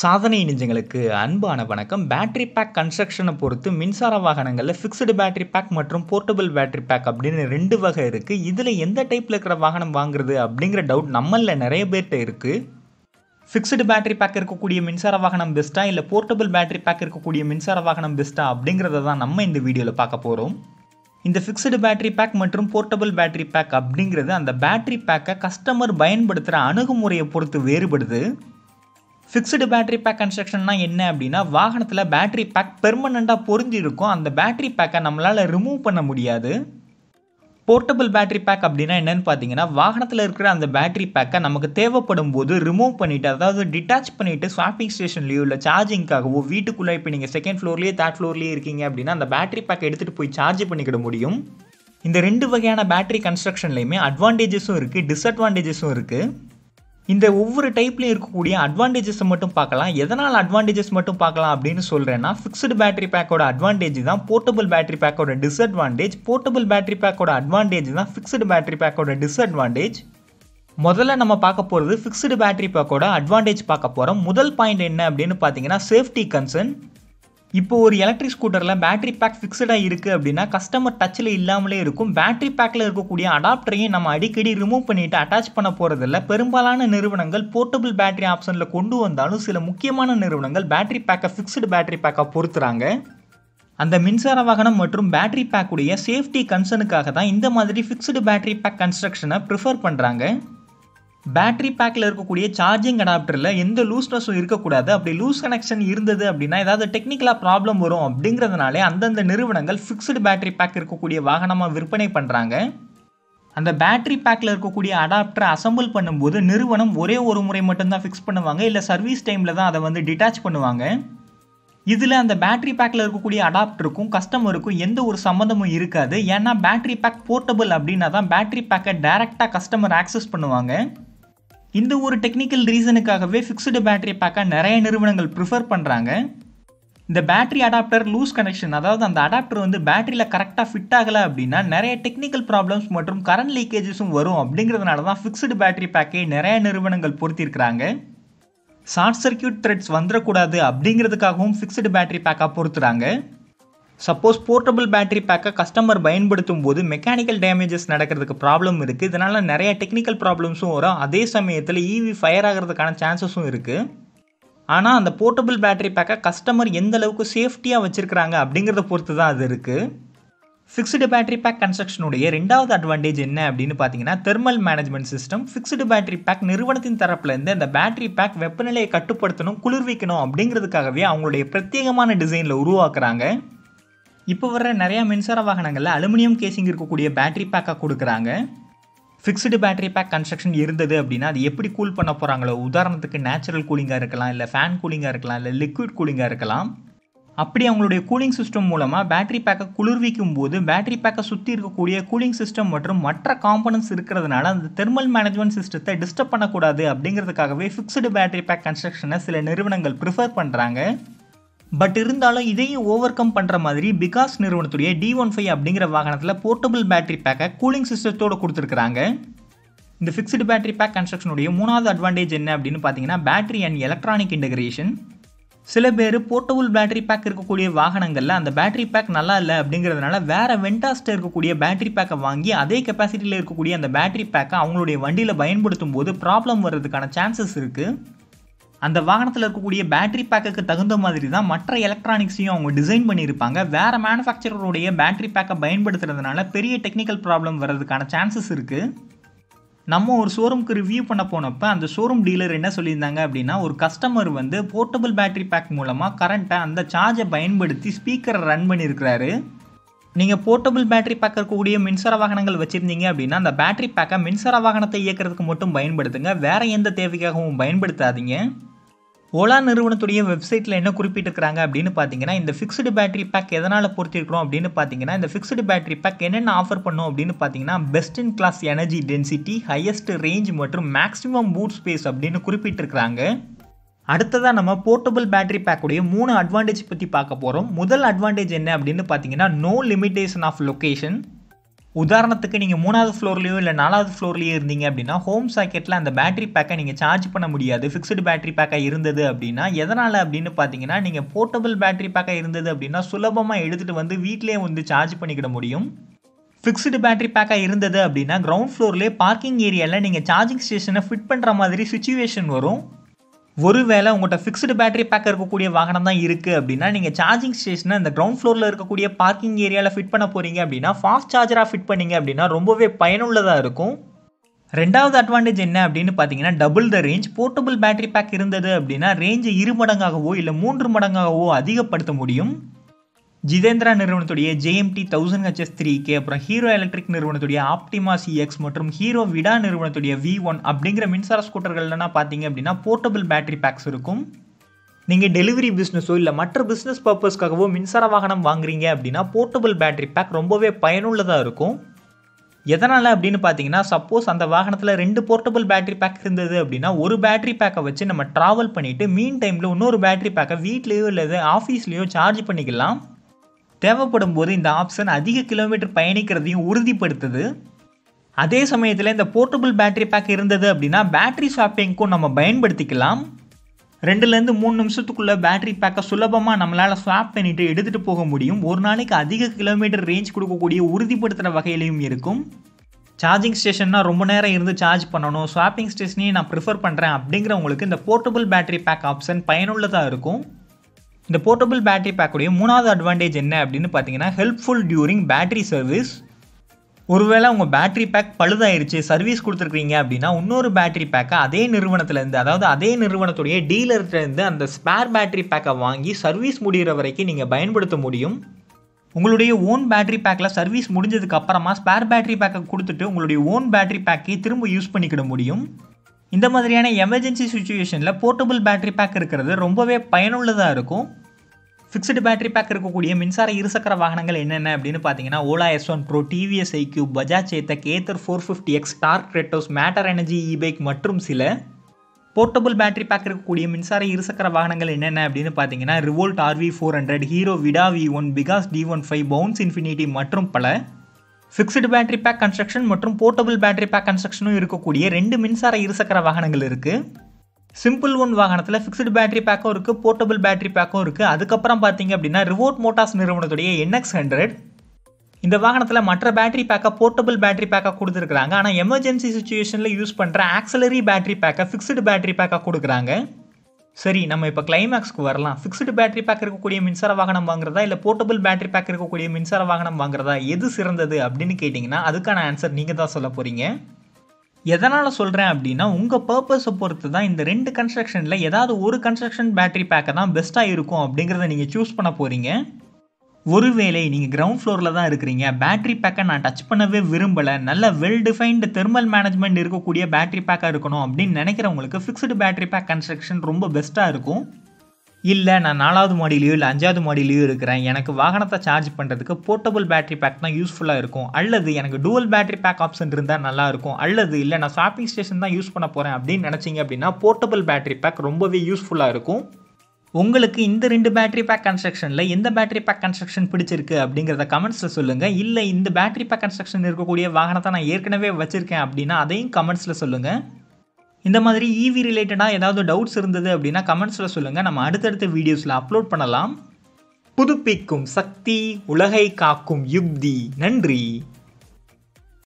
சாதனை நெஞ்சங்களுக்கு அன்பான வணக்கம். பேட்டரி பேக் கன்ஸ்ட்ரக்ஷனை பொறுத்து மின்சார வாகனங்களில் ஃபிக்ஸ்டு பேட்டரி பேக் மற்றும் போர்ட்டபிள் பேட்டரி பேக் அப்படின்னு ரெண்டு வகை இருக்குது இதில் எந்த டைப்பில் இருக்கிற வாகனம் வாங்குறது அப்படிங்கிற டவுட் நம்மளில் நிறைய பேர்கிட்ட இருக்குது ஃபிக்ஸ்டு பேட்டரி பேக் இருக்கக்கூடிய மின்சார வாகனம் பெஸ்ட்டா இல்லை போர்ட்டபிள் பேட்டரி பேக் இருக்கக்கூடிய மின்சார வாகனம் பெஸ்ட்டா அப்படிங்கிறத தான் நம்ம இந்த வீடியோவில் பார்க்க போகிறோம் இந்த ஃபிக்ஸ்டு பேட்டரி பேக் மற்றும் போர்ட்டபிள் பேட்டரி பேக் அப்படிங்கிறது அந்த பேட்டரி பேக்கை கஸ்டமர் பயன்படுத்துகிற அணுகுமுறையை பொறுத்து வேறுபடுது. ஃபிக்ஸ்டு பேட்டரி பேக் கன்ஸ்ட்ரக்ஷன்னா என்ன அப்படின்னா வாகனத்தில் பேட்டரி பேக் பெர்மனண்ட்டாக பொருந்தி இருக்கும் அந்த பேட்டரி பேக்கை நம்மளால் ரிமூவ் பண்ண முடியாது. போர்ட்டபிள் பேட்டரி பேக் அப்படின்னா என்னன்னு பார்த்தீங்கன்னா வாகனத்தில் இருக்கிற அந்த பேட்டரி பேக்கை நமக்கு தேவைப்படும் போது ரிமூவ் பண்ணிவிட்டு அதாவது டிட்டாச் பண்ணிவிட்டு ஸ்வாப்பிங் ஸ்டேஷன்லேயோ இல்லை சார்ஜிங்காகவோ வீட்டுக்குள்ளே இப்போ நீங்கள் செகண்ட் ஃப்ளோர்லேயே தேர்ட் ஃப்ளோர்லேயே இருக்கீங்க அப்படின்னா அந்த பேட்டரி பேக்கை எடுத்துகிட்டு போய் சார்ஜ் பண்ணிக்கிட முடியும். இந்த ரெண்டு வகையான பேட்டரி கன்ஸ்ட்ரக்ஷன்லையுமே அட்வான்டேஜஸும் இருக்குது டிஸ்அட்வான்டேஜஸும் இருக்குது இந்த ஒவ்வொரு டைப்லையும் இருக்கக்கூடிய அட்வான்டேஜஸை மட்டும் பார்க்கலாம். எதனால் அட்வான்டேஜஸ் மட்டும் பார்க்கலாம் அப்படின்னு சொல்கிறேன்னா ஃபிக்ஸ்டு பேட்டரி பேக்கோட அட்வான்டேஜ் தான் போர்ட்டபிள் பேட்டரி பேக்கோட டிஸ்அட்வான்டேஜ் போர்ட்டபிள் பேட்டரி பேக்கோட அட்வான்டேஜ் தான் ஃபிக்ஸ்டு பேட்டரி பேக்கோட டிஸ்அட்வான்டேஜ் முதல்ல நம்ம பார்க்க போகிறது ஃபிக்ஸ்டு பேட்டரி பேக்கோட அட்வான்டேஜ் பார்க்க போகிறோம் முதல் பாயிண்ட் என்ன அப்படின்னு பார்த்தீங்கன்னா சேஃப்டி கன்சர்ன் இப்போ ஒரு எலக்ட்ரிக் ஸ்கூட்டரில் பேட்டரி பேக் ஃபிக்ஸடாக இருக்குது அப்படின்னா கஸ்டமர் டச்சில் இல்லாமலே இருக்கும். பேட்டரி பேக்கில் இருக்கக்கூடிய அடாப்டரையும் நம்ம அடிக்கடி ரிமூவ் பண்ணிவிட்டு அட்டாச் பண்ண போகிறதில்ல பெரும்பாலான நிறுவனங்கள் போர்ட்டபிள் பேட்டரி ஆப்ஷனில் கொண்டு வந்தாலும் சில முக்கியமான நிறுவனங்கள் பேட்டரி பேக்கை ஃபிக்ஸ்டு பேட்டரி பேக்காக பொறுத்துறாங்க அந்த மின்சார வாகனம் மற்றும் பேட்டரி பேக்குடைய சேஃப்டி கன்சர்னுக்காக தான் இந்த மாதிரி ஃபிக்ஸ்டு பேட்டரி பேக் கன்ஸ்ட்ரக்ஷனை ப்ரிஃபர் பண்ணுறாங்க பேட்டரி பேக்கில் இருக்கக்கூடிய சார்ஜிங் அடாப்டரில் எந்த லூஸ்னஸும் இருக்கக்கூடாது. அப்படி லூஸ் கனெக்ஷன் இருந்தது அப்படின்னா ஏதாவது டெக்னிக்கலாக ப்ராப்ளம் வரும் அப்படிங்கிறதுனாலே அந்தந்த நிறுவனங்கள் ஃபிக்ஸ்டு பேட்டரி பேக் இருக்கக்கூடிய வாகனமாக விற்பனை பண்ணுறாங்க அந்த பேட்டரி பேக்கில் இருக்கக்கூடிய அடாப்டரை அசம்பிள் பண்ணும்போது நிறுவனம் ஒரே ஒரு முறை மட்டும்தான் ஃபிக்ஸ் பண்ணுவாங்க. இல்லை சர்வீஸ் டைமில் தான் அதை வந்து டிட்டாச் பண்ணுவாங்க. இதில் அந்த பேட்டரி பேக்கில் இருக்கக்கூடிய அடாப்டருக்கும் கஸ்டமருக்கும் எந்த ஒரு சம்மந்தமும் இருக்காது. ஏன்னா பேட்டரி பேக் போர்ட்டபிள் அப்படின்னா தான் பேட்டரி பேக்கை டைரெக்டாக கஸ்டமர் ஆக்சஸ் பண்ணுவாங்க. இந்த ஒரு டெக்னிக்கல் ரீசனுக்காகவே ஃபிக்ஸ்டு பேட்டரி பேக்காக நிறைய நிறுவனங்கள் ப்ரிஃபர் பண்ணுறாங்க இந்த பேட்டரி அடாப்டர் லூஸ் கனெக்ஷன் அதாவது அந்த அடாப்டர் வந்து பேட்டரியில் கரெக்டாக ஃபிட் ஆகலை அப்படின்னா நிறைய டெக்னிக்கல் ப்ராப்ளம்ஸ் மற்றும் கரண்ட் லீக்கேஜஸும் வரும் அப்படிங்கிறதுனால தான் ஃபிக்ஸ்டு பேட்டரி பேக்கை நிறைய நிறுவனங்கள் பொருத்திருக்கிறாங்க. ஷார்ட் சர்க்கியூட் த்ரெட்ஸ் வந்துடக்கூடாது அப்படிங்கிறதுக்காகவும் ஃபிக்ஸ்டு பேட்டரி பேக்காக பொறுத்துறாங்க சப்போஸ் போர்ட்டபிள் பேட்டரி பேக்கை கஸ்டமர் பயன்படுத்தும் போது மெக்கானிக்கல் டேமேஜஸ் நடக்கிறதுக்கு ப்ராப்ளம் இருக்குது இதனால் நிறைய டெக்னிக்கல் ப்ராப்ளம்ஸும் வரும். அதே சமயத்தில் ஈவி ஃபயர் ஆகிறதுக்கான சான்சஸும் இருக்குது ஆனால் அந்த போர்ட்டபிள் பேட்டரி பேக்கை கஸ்டமர் எந்த அளவுக்கு சேஃப்டியாக வச்சுருக்கிறாங்க அப்படிங்கிறத பொறுத்து தான் அது இருக்குது ஃபிக்ஸ்டு பேட்டரி பேக் கன்ஸ்ட்ரக்ஷனுடைய ரெண்டாவது அட்வான்டேஜ் என்ன அப்படின்னு பார்த்தீங்கன்னா thermal management system fixed battery pack நிறுவனத்தின் தரப்புலேருந்து அந்த பேட்டரி பேக் வெப்பநிலையை கட்டுப்படுத்தணும் குளிர்விக்கணும் அப்படிங்கிறதுக்காகவே அவங்களுடைய பிரத்யேகமான டிசைனில் உருவாக்குறாங்க. இப்போ வர நிறையா மின்சார வாகனங்களில் அலுமினியம் கேசிங் இருக்கக்கூடிய பேட்டரி பேக்காக கொடுக்குறாங்க. ஃபிக்ஸ்டு பேட்டரி பேக் கன்ஸ்ட்ரக்ஷன் இருந்தது அப்படின்னா அது எப்படி கூல் பண்ண போகிறாங்களோ உதாரணத்துக்கு நேச்சுரல் கூலிங்காக இருக்கலாம் இல்லை ஃபேன் கூலிங்காக இருக்கலாம் இல்லை லிக்விட் கூலிங்காக இருக்கலாம். அப்படி அவங்களுடைய கூலிங் சிஸ்டம் மூலமாக பேட்டரி பேக்கை குளிர்விக்கும் போது பேட்டரி பேக்கை சுற்றி இருக்கக்கூடிய கூலிங் சிஸ்டம் மற்றும் மற்ற காம்பனன்ஸ் இருக்கிறதுனால அந்த தெர்மல் மேனேஜ்மெண்ட் சிஸ்டத்தை டிஸ்டர்ப் பண்ணக்கூடாது அப்படிங்கிறதுக்காகவே ஃபிக்ஸ்டு பேட்டரி பேக் கன்ஸ்ட்ரக்ஷனை சில நிறுவனங்கள் ப்ரிஃபர் பண்ணுறாங்க பட் இருந்தாலும் இதையும் ஓவர் கம் பண்ணுற மாதிரி பிகாஸ் நிறுவனத்துடைய டி ஒன் ஃபைவ் அப்படிங்கிற வாகனத்தில் போர்ட்டபிள் பேட்டரி பேக்கை கூலிங் சிஸ்டத்தோடு கொடுத்துருக்குறாங்க. இந்த ஃபிக்ஸ்டு பேட்டரி பேக் கன்ஸ்ட்ரக்ஷனுடைய மூணாவது அட்வான்டேஜ் என்ன அப்படின்னு பார்த்தீங்கன்னா பேட்டரி அண்ட் எலக்ட்ரானிக் இன்டகிரேஷன் சில பேர் போர்ட்டபுள் பேட்டரி பேக் இருக்கக்கூடிய வாகனங்களில் அந்த பேட்டரி பேக் நல்லா இல்லை அப்படிங்கிறதுனால வேறு வெண்டாஸ்ட்டு இருக்கக்கூடிய பேட்டரி பேக்கை வாங்கி அதே கெப்பாசிட்டியில் இருக்கக்கூடிய அந்த பேட்டரி பேக்கை அவங்களுடைய வண்டியில் பயன்படுத்தும் போது ப்ராப்ளம் வர்றதுக்கான சான்சஸ் இருக்குது அந்த வாகனத்தில் இருக்கக்கூடிய பேட்டரி பேக்குக்கு தகுந்த மாதிரி தான் மற்ற எலக்ட்ரானிக்ஸையும் அவங்க டிசைன் பண்ணியிருப்பாங்க. வேறு மேனுஃபேக்சரருடைய பேட்டரி பேக்கை பயன்படுத்துறதுனால பெரிய டெக்னிக்கல் ப்ராப்ளம் வர்றதுக்கான சான்சஸ் இருக்குது நம்ம ஒரு ஷோரூம்க்கு ரிவ்யூ பண்ண போனப்போ அந்த ஷோரூம் டீலர் என்ன சொல்லியிருந்தாங்க அப்படின்னா ஒரு கஸ்டமர் வந்து போர்ட்டபிள் பேட்டரி பேக் மூலமாக கரண்ட்டை அந்த சார்ஜை பயன்படுத்தி ஸ்பீக்கரை ரன் பண்ணியிருக்கிறாரு. நீங்கள் போர்ட்டபிள் பேட்டரி பேக் இருக்கக்கூடிய மின்சார வாகனங்கள் வச்சுருந்தீங்க அப்படின்னா அந்த பேட்டரி பேக்கை மின்சார வாகனத்தை இயக்கிறதுக்கு மட்டும் பயன்படுத்துங்க. வேறு எந்த தேவைக்காகவும் பயன்படுத்தாதீங்க. ஓலா நிறுவனத்துடைய வெப்சைட்டில் என்ன குறிப்பிட்டிருக்கிறாங்க அப்படின்னு பார்த்தீங்கன்னா இந்த ஃபிக்ஸ்டு பேட்டரி பேக் எதனால் பொறுத்திருக்கிறோம் அப்படின்னு பார்த்தீங்கன்னா இந்த ஃபிக்ஸ்டு பேட்டரி பேக் என்னென்ன ஆஃபர் பண்ணும் அப்படின்னு பார்த்தீங்கன்னா best in class energy density highest range மற்றும் மேக்ஸிமம் பூட் ஸ்பேஸ் அப்படின்னு குறிப்பிட்டிருக்கிறாங்க. அடுத்ததாக நம்ம போர்ட்டபிள் பேட்டரி பேக்குடைய மூணு அட்வான்டேஜ் பற்றி பார்க்க போகிறோம் முதல் அட்வான்டேஜ் என்ன அப்படின்னு பார்த்தீங்கன்னா நோ லிமிடேஷன் ஆஃப் லொக்கேஷன் உதாரணத்துக்கு நீங்கள் மூணாவது ஃப்ளோர்லேயோ இல்லை நாலாவது ஃப்ளோர்லேயோ இருந்தீங்க அப்படின்னா ஹோம் சாக்கெட்டில் அந்த பேட்டரி பேக்கை நீங்கள் சார்ஜ் பண்ண முடியாது. ஃபிக்ஸ்டு பேட்டரி பேக்காக இருந்தது அப்படின்னா எதனால் அப்படின்னு பார்த்தீங்கன்னா நீங்கள் போர்ட்டபிள் பேட்டரி பேக்காக இருந்தது அப்படின்னா சுலபமாக எடுத்துகிட்டு வந்து வீட்டிலேயே வந்து சார்ஜ் பண்ணிக்கிட முடியும். ஃபிக்ஸ்டு பேட்டரி பேக்காக இருந்தது அப்படின்னா கிரவுண்ட் ஃப்ளோர்லேயே பார்க்கிங் ஏரியாவில் நீங்கள் சார்ஜிங் ஸ்டேஷனை ஃபிட் பண்ணுற மாதிரி சுச்சுவேஷன் வரும். ஒருவேளை உங்கள்கிட்ட ஃபிக்ஸ்டு பேட்டரி பேக் இருக்கக்கூடிய வாகனம் தான் இருக்குது அப்படின்னா நீங்கள் சார்ஜிங் ஸ்டேஷனை இந்த கிரவுண்ட் ஃப்ளோரில் இருக்கக்கூடிய பார்க்கிங் ஏரியாவில் ஃபிட் பண்ண போகிறீங்க அப்படின்னா ஃபாஸ்ட் சார்ஜராக ஃபிட் பண்ணீங்க அப்படின்னா ரொம்பவே பயனுள்ளதாக இருக்கும். ரெண்டாவது அட்வான்டேஜ் என்ன அப்படின்னு பார்த்தீங்கன்னா double the range portable battery pack இருந்தது அப்படின்னா ரேஞ்சை இரு மடங்காகவோ இல்லை மூன்று மடங்காகவோ அதிகப்படுத்த முடியும். Jitendra நிறுவனத்துடைய JMT thousand HS three K அப்புறம் ஹீரோ எலக்ட்ரிக் நிறுவனத்துடைய ஆப்டிமா சிஎக்ஸ் மற்றும் ஹீரோ விடா நிறுவனத்துடைய வி ஒன் அப்படிங்கிற மின்சார ஸ்கூட்டர்கள்லாம் பார்த்தீங்க அப்படின்னா போர்ட்டபிள் பேட்டரி பேக்ஸ் இருக்கும். நீங்கள் டெலிவரி பிஸ்னஸோ இல்லை மற்ற பிஸ்னஸ் பர்பஸ்க்காகவோ மின்சார வாகனம் வாங்குறீங்க அப்படின்னா போர்ட்டபிள் பேட்டரி பேக் ரொம்பவே பயனுள்ளதாக இருக்கும். எதனால் அப்படின்னு பார்த்தீங்கன்னா சப்போஸ் அந்த வாகனத்தில் ரெண்டு போர்ட்டபிள் பேட்டரி பேக் இருந்தது அப்படின்னா ஒரு பேட்டரி பேக்கை வச்சு நம்ம ட்ராவல் பண்ணிவிட்டு மீன் டைமில் இன்னொரு பேட்டரி பேக்கை வீட்லேயோ இல்லை ஆஃபீஸ்லேயோ சார்ஜ் பண்ணிக்கலாம். தேவைப்படும் போது இந்த ஆப்ஷன் அதிக கிலோமீட்டர் பயணிக்கிறதையும் உறுதிப்படுத்துது. அதே சமயத்தில் இந்த போர்ட்டபிள் பேட்டரி பேக் இருந்தது அப்படின்னா பேட்டரி ஷாப்பிங்க்கும் நம்ம பயன்படுத்திக்கலாம். ரெண்டுலேருந்து மூணு நிமிஷத்துக்குள்ளே பேட்டரி பேக்கை சுலபமாக நம்மளால் ஸ்வாப் பண்ணிவிட்டு எடுத்துகிட்டு போக முடியும். ஒரு நாளைக்கு அதிக கிலோமீட்டர் ரேஞ்ச் கொடுக்கக்கூடிய உறுதிப்படுத்துகிற வகையிலையும் இருக்கும். சார்ஜிங் ஸ்டேஷன்னா ரொம்ப நேரம் இருந்து சார்ஜ் பண்ணணும். ஸ்வாப்பிங் ஸ்டேஷனையும் நான் ப்ரிஃபர் பண்ணுறேன் அப்படிங்கிறவங்களுக்கு இந்த போர்ட்டபிள் பேட்டரி பேக் ஆப்ஷன் பயனுள்ளதாக இருக்கும். இந்த போர்ட்டபிள் பேட்டரி பேக்குடைய மூணாவது அட்வான்டேஜ் என்ன அப்படின்னு பார்த்தீங்கன்னா ஹெல்ப்ஃபுல் டியூரிங் பேட்டரி சர்வீஸ் ஒருவேளை உங்கள் பேட்டரி பேக் பழுதாயிருச்சு சர்வீஸ் கொடுத்துருக்கீங்க அப்படின்னா இன்னொரு பேட்டரி பேக்கை அதே நிறுவனத்துலேருந்து அதாவது அதே நிறுவனத்துடைய டீலர்கிட்டருந்து அந்த ஸ்பேர் பேட்டரி பேக்கை வாங்கி சர்வீஸ் முடிகிற வரைக்கும் நீங்கள் பயன்படுத்த முடியும். உங்களுடைய ஓன் பேட்டரி பேக்கில் சர்வீஸ் முடிஞ்சதுக்கு அப்புறமா ஸ்பேர் பேட்டரி பேக்கை கொடுத்துட்டு உங்களுடைய ஓன் பேட்டரி பேக்கை திரும்ப யூஸ் பண்ணிக்கிட முடியும். இந்த மாதிரியான எமர்ஜென்சி சுச்சுவேஷனில் போர்ட்டபிள் பேட்டரி பேக் இருக்கிறது ரொம்பவே பயனுள்ளதாக இருக்கும். ஃபிக்ஸ்டு பேட்டரி பேக் இருக்கக்கூடிய மின்சார இருசக்கர வாகனங்கள் என்னென்ன அப்படின்னு பார்த்தீங்கன்னா Ola S one pro TVS iQube Bajaj Chetak Ather four fifty X Tork Kratos Matter Energy e bike மற்றும் சில போர்ட்டபிள் பேட்டரி பேக் இருக்கக்கூடிய மின்சார இருசக்கர வாகனங்கள் என்னென்ன அப்படின்னு பார்த்தீங்கன்னா Revolt RV four hundred Hero Vida V one BGauss D one five Bounce Infinity மற்றும் பல ஃபிக்ஸ்டு பேட்டரி பேக் கன்ஸ்ட்ரக்ஷன் மற்றும் போர்ட்டபிள் பேட்டரி பேக் கன்ஸ்ட்ரக்ஷனும் இருக்கக்கூடிய ரெண்டு மின்சார இருசக்கர வாகனங்கள் இருக்குது சிம்பிள் ஒன் வாகனத்தில் ஃபிக்ஸ்டு பேட்டரி பேக்கும் இருக்குது போர்ட்டபிள் பேட்டரி பேக்கும் இருக்குது அதுக்கப்புறம் பார்த்தீங்க அப்படின்னா ரிவோட் மோட்டார்ஸ் நிறுவனத்துடைய என்எக்ஸ் ஹண்ட்ரட் இந்த வாகனத்தில் மற்ற பேட்டரி பேக்கை போர்ட்டபிள் பேட்டரி பேக்காக கொடுத்துருக்குறாங்க. ஆனால் எமர்ஜென்சி சுச்சுவேஷனில் யூஸ் பண்ணுற ஆக்சலரி பேட்டரி பேக்கை ஃபிக்ஸ்டு பேட்டரி பேக்காக கொடுக்குறாங்க. சரி நம்ம இப்போ கிளைமேக்ஸ்க்கு வரலாம். ஃபிக்ஸ்டு பேட்டரி பேக் இருக்கக்கூடிய மின்சார வாகனம் வாங்குறதா இல்லை போர்ட்டபிள் பேட்டரி பேக் இருக்கக்கூடிய மின்சார வாகனம் வாங்குறதா எது சிறந்தது அப்படின்னு கேட்டிங்கன்னா அதுக்கான ஆன்சர் நீங்கள் தான் சொல்ல போகிறீங்க எதனால் சொல்கிறேன் அப்படின்னா உங்கள் பர்பஸை பொறுத்து தான் இந்த ரெண்டு கன்ஸ்ட்ரக்ஷனில் ஏதாவது ஒரு கன்ஸ்ட்ரக்ஷன் பேட்டரி பேக்கை தான் பெஸ்ட்டாக இருக்கும் அப்படிங்கிறத நீங்கள் சூஸ் பண்ண போகிறீங்க ஒருவேளை நீங்கள் கிரவுண்ட் ஃப்ளோரில் தான் இருக்கிறீங்க. பேட்டரி பேக்கை நான் டச் பண்ணவே விரும்பலை. நல்ல வெல் டிஃபைன்டு தெர்மல் மேனேஜ்மெண்ட் இருக்கக்கூடிய பேட்டரி பேக்காக இருக்கணும் அப்படின்னு நினைக்கிறவங்களுக்கு ஃபிக்ஸ்டு பேட்டரி பேக் கன்ஸ்ட்ரக்ஷன் ரொம்ப பெஸ்ட்டாக இருக்கும். இல்லை நான் நாலாவது மாடியிலையோ இல்லை அஞ்சாவது மாடியிலையோ இருக்கிறேன். எனக்கு வாகனத்தை சார்ஜ் பண்ணுறதுக்கு போர்ட்டபிள் பேட்டரி பேக் தான் யூஸ்ஃபுல்லாக இருக்கும். அல்லது எனக்கு டூவல் பேட்டரி பேக் ஆப்ஷன் இருந்தால் நல்லாயிருக்கும் அல்லது இல்லை நான் ஷாப்பிங் ஸ்டேஷன் தான் யூஸ் பண்ண போகிறேன் அப்படின்னு நினச்சிங்க அப்படின்னா போர்ட்டபிள் பேட்டரி பேக் ரொம்பவே யூஸ்ஃபுல்லாக இருக்கும். உங்களுக்கு இந்த ரெண்டு பேட்டரி பேக் கன்ஸ்ட்ரக்ஷனில் எந்த பேட்டரி பேக் கன்ஸ்ட்ரக்ஷன் பிடிச்சிருக்கு அப்படிங்கிறத கமெண்ட்ஸில் சொல்லுங்கள் இல்லை இந்த பேட்டரி பேக் கன்ஸ்ட்ரக்ஷன் இருக்கக்கூடிய வாகனத்தை நான் ஏற்கனவே வச்சுருக்கேன் அப்படின்னா அதையும் கமெண்ட்ஸில் சொல்லுங்கள் இந்த மாதிரி ஈவி ரிலேட்டடாக ஏதாவது டவுட்ஸ் இருந்தது அப்படின்னா கமெண்ட்ஸில் சொல்லுங்கள் நம்ம அடுத்தடுத்த வீடியோஸில் அப்லோட் பண்ணலாம். புதுப்பிக்கும் சக்தி உலகை காக்கும் யுக்தி. நன்றி.